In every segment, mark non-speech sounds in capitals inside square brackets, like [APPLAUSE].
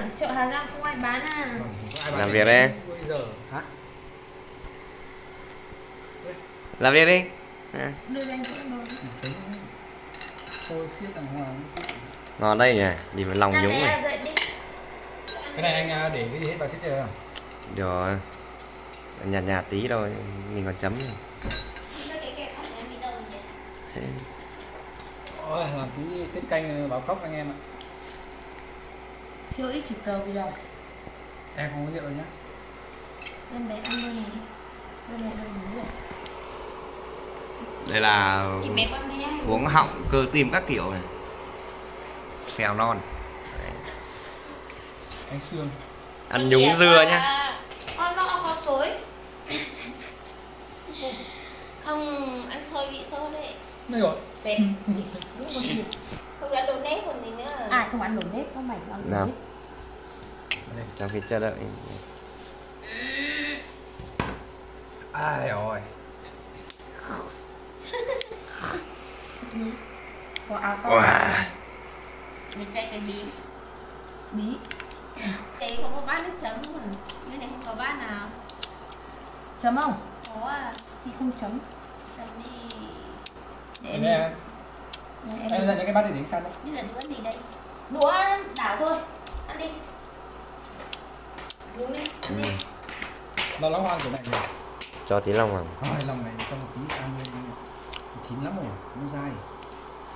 à chợ Hà Giang không ai bán à? Làm việc này đây. bây giờ. Hả? Làm việc đi. À, ngon đây nhỉ đi vào lòng nhúng này. dậy đi. Cái này anh à, để cái gì hết vào chết chưa? Rồi. Nhạt nhạt tí thôi mình còn chấm đi nhỉ? Ôi, làm tí tiết canh báo cốc anh em ạ thiếu ít chục đầu bây giờ. Em không có rượu nhá. Em bé ăn đây này. Đây này đây đúng rồi. Đây là bé bé uống họng cơ tim các kiểu này. Xèo non. Anh xương ăn nhúng dưa nhá. con nó có xối [LAUGHS] không ăn xôi bị xôi đấy. Đây rồi phết không đã đồ nếp còn gì nữa. Ai không ăn đồ nếp có mày không ăn đồ Nào. nếp. Đây trong khi chờ đợi. À đây rồi? Có áo to. Wow. mình chạy cái bí. Bí. Đấy không có bát nước chấm mà. Bên này không có bát nào. Chấm không? Có à. Chị không chấm. Chấm đi em em em, em dặn những cái bát để đánh săn đấy. Như là đũa gì đây? Đũa đảo thôi. Ăn đi. Đúng đi ăn đi. Nó hoang kiểu này rồi cho tí lòng vào. Thôi lòng này cho một tí. Ăn lên chín lắm rồi nó dai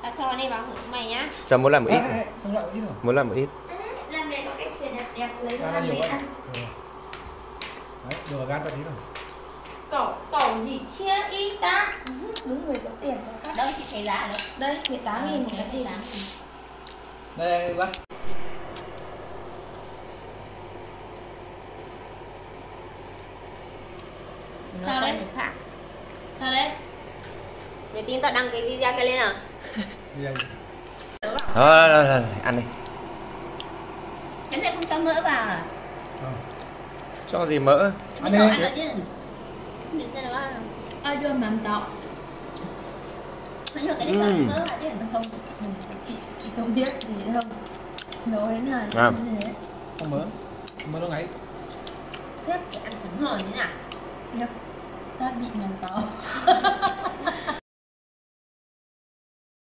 ta cho này vào thử mày nhá. Cho muốn làm một ít. à, à, trong loại ít rồi. Muốn làm một ít. Làm mẹ có cái sườn đẹp đẹp lấy à, ra mẹ quá. ăn. Ừ. đấy đưa vào gan cho tí rồi cẩu cẩu gì chia y ta đúng người có tiền có cắt đâu chị thấy giá đâu? Đây 18 nghìn một cái thịt. Đây đây bác. Sao đấy? sao đấy? Mày tin tao đăng cái video cái lên à? Thôi thôi, thôi, thôi, ăn đi. Cái này không cho mỡ vào à? Cho gì mỡ? Ăn đi. ăn được chứ? Đừng cho nó ăn ai đưa mắm tàu Mấy nhiều cái đấy Ừ. cho mỡ vào chứ không. Ừ, chị chị không biết gì không. Nấu ấy là À. như thế. Không mỡ không lúc ấy phép để ăn trứng nữa à Yep. Sao bị mắm tàu [LAUGHS]